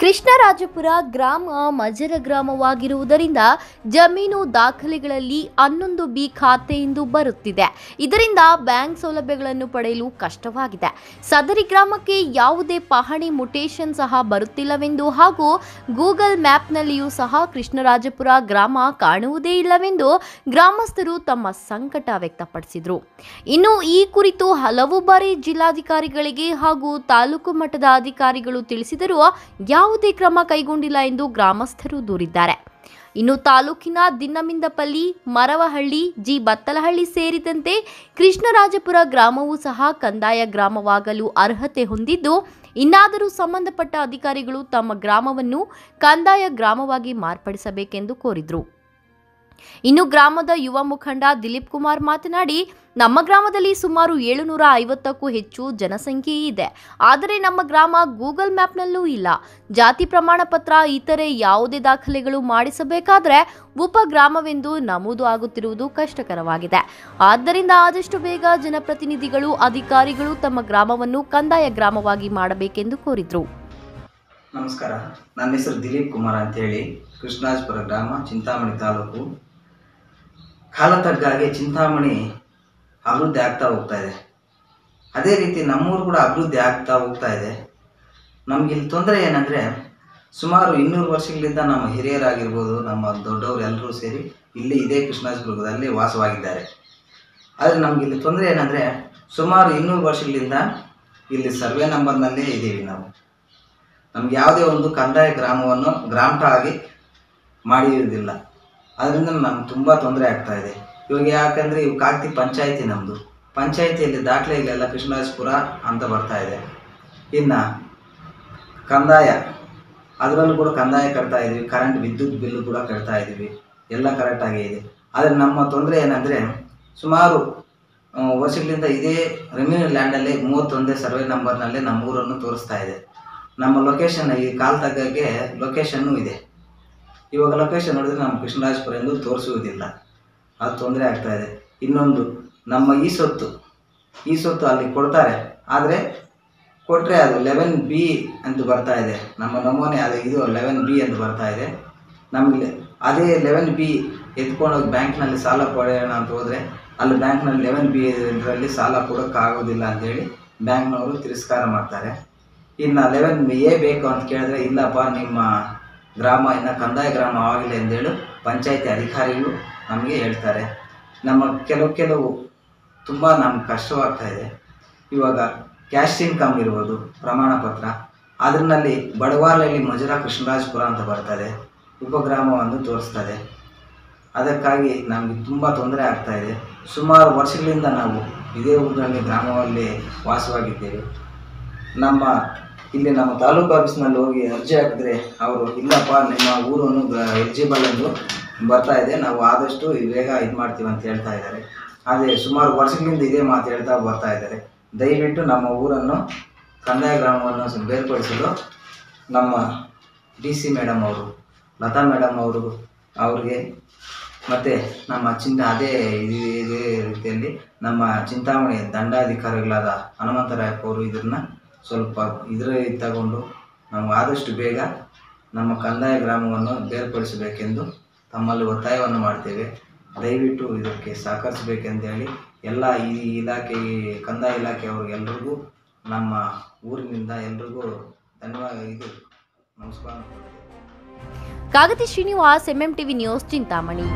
ಕೃಷ್ಣರಾಜಪುರ ಗ್ರಾಮ ಮಜರ ಗ್ರಾಮವಾಗಿರುವುದರಿಂದ ಜಮೀನು ದಾಖಲೆಗಳಲ್ಲಿ ಹನ್ನೊಂದು ಬಿ ಖಾತೆಯಿಂದ ಬರುತ್ತಿದೆ. ಇದರಿಂದ ಬ್ಯಾಂಕ್ ಸೌಲಭ್ಯಗಳನ್ನು ಪಡೆಯಲು ಕಷ್ಟವಾಗಿದೆ. ಸದರಿ ಗ್ರಾಮಕ್ಕೆ ಯಾವುದೇ ಪಹಣಿ ಮುಟೇಶನ್ ಸಹ ಬರುತ್ತಿಲ್ಲವೆಂದು ಹಾಗೂ ಗೂಗಲ್ ಮ್ಯಾಪ್ನಲ್ಲಿಯೂ ಸಹ ಕೃಷ್ಣರಾಜಪುರ ಗ್ರಾಮ ಕಾಣುವುದೇ ಇಲ್ಲವೆಂದು ಗ್ರಾಮಸ್ಥರು ತಮ್ಮ ಸಂಕಟ ವ್ಯಕ್ತಪಡಿಸಿದರು. ಇನ್ನು ಈ ಕುರಿತು ಹಲವು ಬಾರಿ ಜಿಲ್ಲಾಧಿಕಾರಿಗಳಿಗೆ ಹಾಗೂ ತಾಲೂಕು ಮಟ್ಟದ ಅಧಿಕಾರಿಗಳು ತಿಳಿಸಿದರೂ ಯಾವುದೇ ಕ್ರಮ ಕೈಗೊಂಡಿಲ್ಲ ಎಂದು ಗ್ರಾಮಸ್ಥರು ದೂರಿದ್ದಾರೆ. ಇನ್ನು ತಾಲೂಕಿನ ದಿನ್ನಮಿಂದಪಲ್ಲಿ ಮರವಹಳ್ಳಿ, ಜಿ ಬತ್ತಲಹಳ್ಳಿ ಸೇರಿದಂತೆ ಕೃಷ್ಣರಾಜಪುರ ಗ್ರಾಮವು ಸಹ ಕಂದಾಯ ಗ್ರಾಮವಾಗಲು ಅರ್ಹತೆ ಹೊಂದಿದ್ದು, ಇನ್ನಾದರೂ ಸಂಬಂಧಪಟ್ಟ ಅಧಿಕಾರಿಗಳು ತಮ್ಮ ಗ್ರಾಮವನ್ನು ಕಂದಾಯ ಗ್ರಾಮವಾಗಿ ಮಾರ್ಪಡಿಸಬೇಕೆಂದು ಕೋರಿದರು. ಇನ್ನು ಗ್ರಾಮದ ಯುವ ಮುಖಂಡ ದಿಲೀಪ್ ಕುಮಾರ್ ಮಾತನಾಡಿ, ನಮ್ಮ ಗ್ರಾಮದಲ್ಲಿ ಸುಮಾರು ಏಳುನೂರ ಐವತ್ತಕ್ಕೂ ಹೆಚ್ಚು ಜನಸಂಖ್ಯೆ ಇದೆ. ಆದರೆ ನಮ್ಮ ಗ್ರಾಮ ಗೂಗಲ್ ಮ್ಯಾಪ್ನಲ್ಲೂ ಇಲ್ಲ. ಜಾತಿ ಪ್ರಮಾಣ ಪತ್ರ ಇತರೆ ಯಾವುದೇ ದಾಖಲೆಗಳು ಮಾಡಿಸಬೇಕಾದ್ರೆ ಉಪಗ್ರಾಮವೆಂದು ನಮೂದು ಆಗುತ್ತಿರುವುದು ಕಷ್ಟಕರವಾಗಿದೆ. ಆದ್ದರಿಂದ ಆದಷ್ಟು ಬೇಗ ಜನಪ್ರತಿನಿಧಿಗಳು, ಅಧಿಕಾರಿಗಳು ತಮ್ಮ ಗ್ರಾಮವನ್ನು ಕಂದಾಯ ಗ್ರಾಮವಾಗಿ ಮಾಡಬೇಕೆಂದು ಕೋರಿದರು. ನಮಸ್ಕಾರ. ನನ್ನ ಹೆಸರು ದಿಲೀಪ್ ಕುಮಾರ್ ಅಂತೇಳಿ. ಕೃಷ್ಣರಾಜಪುರ ಗ್ರಾಮ, ಚಿಂತಾಮಣಿ ತಾಲೂಕು ಕಾಲ ತಗ್ಗಾಗೆ ಚಿಂತಾಮಣಿ ಅಭಿವೃದ್ಧಿ ಆಗ್ತಾ ಹೋಗ್ತಾ ಇದೆ. ಅದೇ ರೀತಿ ನಮ್ಮೂರು ಕೂಡ ಅಭಿವೃದ್ಧಿ ಆಗ್ತಾ ಹೋಗ್ತಾ ಇದೆ. ನಮಗಿಲ್ಲಿ ತೊಂದರೆ ಏನಂದರೆ, ಸುಮಾರು ಇನ್ನೂರು ವರ್ಷಗಳಿಂದ ನಮ್ಮ ಹಿರಿಯರಾಗಿರ್ಬೋದು, ನಮ್ಮ ದೊಡ್ಡವರು ಎಲ್ಲರೂ ಸೇರಿ ಇಲ್ಲಿ ಇದೇ ಕೃಷ್ಣರಾಜಪುರದಲ್ಲಿ ವಾಸವಾಗಿದ್ದಾರೆ. ಆದರೆ ನಮಗಿಲ್ಲಿ ತೊಂದರೆ ಏನಂದರೆ, ಸುಮಾರು ಇನ್ನೂರು ವರ್ಷಗಳಿಂದ ಇಲ್ಲಿ ಸರ್ವೆ ನಂಬರ್ನಲ್ಲೇ ಇದ್ದೀವಿ ನಾವು. ನಮ್ಗೆ ಯಾವುದೇ ಒಂದು ಕಂದಾಯ ಗ್ರಾಮವನ್ನು ಗ್ರಾಮಟ ಆಗಿ ಮಾಡಿರುವುದಿಲ್ಲ. ಅದರಿಂದ ನಮ್ಗೆ ತುಂಬ ತೊಂದರೆ ಆಗ್ತಾ ಇದೆ. ಇವಾಗ ಯಾಕಂದರೆ ಇವು ಕಾಗ್ತಿ ಪಂಚಾಯಿತಿ ನಮ್ಮದು ಪಂಚಾಯಿತಿಯಲ್ಲಿ ದಾಖಲೆ ಇಲ್ಲ ಕೃಷ್ಣರಾಜಪುರ ಅಂತ ಬರ್ತಾ ಇದೆ. ಇನ್ನು ಕಂದಾಯ, ಅದರಲ್ಲೂ ಕೂಡ ಕಂದಾಯ ಕಟ್ತಾ ಇದ್ದೀವಿ ಕರೆಂಟ್ ವಿದ್ಯುತ್ ಬಿಲ್ಲು ಕೂಡ ಕಟ್ತಾ ಇದ್ದೀವಿ ಎಲ್ಲ ಕರೆಕ್ಟಾಗೇ ಇದೆ. ಆದರೆ ನಮ್ಮ ತೊಂದರೆ ಏನಂದರೆ ಸುಮಾರು ವರ್ಷಗಳಿಂದ ಇದೇ ರೆವಿನ್ಯೂ ಲ್ಯಾಂಡಲ್ಲಿ ಮೂವತ್ತೊಂದೇ ಸರ್ವೆ ನಂಬರ್ನಲ್ಲೇ ನಮ್ಮ ಊರನ್ನು ತೋರಿಸ್ತಾ ಇದೆ. ನಮ್ಮ ಲೊಕೇಶನ್ ಈ ಕಾಲ್ ತಗ್ಗಕ್ಕೆ ಲೊಕೇಶನ್ನು ಇದೆ. ಇವಾಗ ಲೊಕೇಶನ್ ನೋಡಿದ್ರೆ ನಮ್ಮ ಕೃಷ್ಣರಾಜಪುರ ಎಂದು ತೋರಿಸುವುದಿಲ್ಲ. ಅದು ತೊಂದರೆ ಆಗ್ತಾ ಇದೆ. ಇನ್ನೊಂದು, ನಮ್ಮ ಈ ಸೊತ್ತು ಈ ಸೊತ್ತು ಅಲ್ಲಿ ಕೊಡ್ತಾರೆ. ಆದರೆ ಕೊಟ್ಟರೆ ಅದು ಲೆವೆನ್ ಬಿ ಅಂತ ಬರ್ತಾ ಇದೆ. ನಮ್ಮ ನಮೂನೆ ಅದು ಇದು ಲೆವೆನ್ ಬಿ ಅಂತ ಬರ್ತಾ ಇದೆ. ನಮಗೆ ಅದೇ ಲೆವೆನ್ ಬಿ ಎತ್ಕೊಂಡೋಗಿ ಬ್ಯಾಂಕ್ನಲ್ಲಿ ಸಾಲ ಪಡೆಯೋಣ ಅಂತ ಹೋದರೆ ಅಲ್ಲಿ ಬ್ಯಾಂಕ್ನಲ್ಲಿ ಲೆವೆನ್ ಬಿ ಇದರಲ್ಲಿ ಸಾಲ ಕೊಡೋಕ್ಕಾಗೋದಿಲ್ಲ ಅಂತೇಳಿ ಬ್ಯಾಂಕ್ನವರು ತಿರಸ್ಕಾರ ಮಾಡ್ತಾರೆ. ಇನ್ನು ಲೆವೆನ್ ಎ ಬೇಕು ಅಂತ ಕೇಳಿದ್ರೆ, ಇಲ್ಲಪ್ಪ, ನಿಮ್ಮ ಗ್ರಾಮ ಇನ್ನು ಕಂದಾಯ ಗ್ರಾಮ ಆಗಿಲ್ಲ ಎಂದೇಳು ಪಂಚಾಯಿತಿ ಅಧಿಕಾರಿಗಳು ನಮಗೆ ಹೇಳ್ತಾರೆ. ನಮ್ಮ ಕೆಲವು ಕೆಲವು ತುಂಬ ನಮ್ಗೆ ಕಷ್ಟವಾಗ್ತಾ ಇದೆ. ಇವಾಗ ಕ್ಯಾಶ್ ಇನ್ಕಮ್ ಇರ್ಬೋದು ಪ್ರಮಾಣ ಪತ್ರ. ಅದರಲ್ಲಿ ಬಡವಾರಲ್ಲಿ ಮಜುರಾ ಕೃಷ್ಣರಾಜಪುರ ಅಂತ ಬರ್ತದೆ. ಉಪಗ್ರಾಮವನ್ನು ತೋರಿಸ್ತದೆ. ಅದಕ್ಕಾಗಿ ನಮಗೆ ತುಂಬ ತೊಂದರೆ ಆಗ್ತಾ ಇದೆ. ಸುಮಾರು ವರ್ಷಗಳಿಂದ ನಾವು ಇದೇ ಊರಿನಲ್ಲಿ ಗ್ರಾಮದಲ್ಲಿ ವಾಸವಾಗಿದ್ದೇವೆ. ನಮ್ಮ ಇಲ್ಲಿ ನಮ್ಮ ತಾಲೂಕು ಆಫೀಸ್ನಲ್ಲಿ ಹೋಗಿ ಅರ್ಜಿ ಹಾಕಿದ್ರೆ ಅವರು, ಇಲ್ಲಪ್ಪ, ನಿಮ್ಮ ಊರನ್ನು ಎಲಿಜಿಬಲ್ ಎಂದು ಬರ್ತಾ ಇದೆ. ನಾವು ಆದಷ್ಟು ಬೇಗ ಇದು ಮಾಡ್ತೀವಿ ಅಂತ ಹೇಳ್ತಾ ಇದ್ದಾರೆ. ಆದರೆ ಸುಮಾರು ವರ್ಷಗಳಿಂದ ಇದೇ ಮಾತು ಹೇಳ್ತಾ ಬರ್ತಾ ಇದ್ದಾರೆ. ದಯವಿಟ್ಟು ನಮ್ಮ ಊರನ್ನು, ಕಂದಾಯ ಗ್ರಾಮವನ್ನು ಬೇರ್ಪಡಿಸಲು ನಮ್ಮ ಡಿ ಸಿ ಮೇಡಮ್ ಅವರು, ಲತಾ ಮೇಡಮ್ ಅವರು, ಅವ್ರಿಗೆ ಮತ್ತು ನಮ್ಮ ಚಿಂತ, ಅದೇ ಇದೇ ರೀತಿಯಲ್ಲಿ ನಮ್ಮ ಚಿಂತಾಮಣಿ ದಂಡಾಧಿಕಾರಿಗಳಾದ ಹನುಮಂತರಾಯಪ್ಪ ಅವರು ಇದನ್ನು ಸ್ವಲ್ಪ ಇದರ ತಗೊಂಡು ನಾವು ಆದಷ್ಟು ಬೇಗ ನಮ್ಮ ಕಂದಾಯ ಗ್ರಾಮವನ್ನು ಬೇರ್ಪಡಿಸಬೇಕೆಂದು ತಮ್ಮಲ್ಲಿ ಒತ್ತಾಯವನ್ನು ಮಾಡ್ತೇವೆ. ದಯವಿಟ್ಟು ಇದಕ್ಕೆ ಸಹಕರಿಸಬೇಕೆಂದೇಳಿ ಎಲ್ಲ ಈ ಇಲಾಖೆ ಕಂದಾಯ ಇಲಾಖೆಯವ್ರಿಗೆಲ್ರಿಗೂ ನಮ್ಮ ಊರಿನಿಂದ ಎಲ್ರಿಗೂ ಧನ್ಯವಾದ, ಇದು ನಮಸ್ಕಾರ. Kagati Srinivas MM TV news Chintamani.